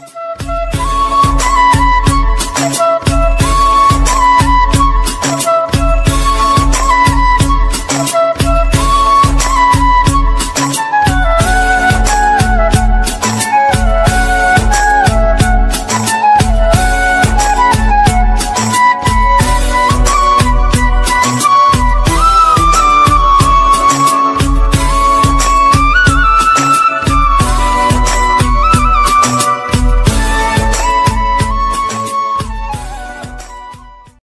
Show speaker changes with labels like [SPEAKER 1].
[SPEAKER 1] Bye.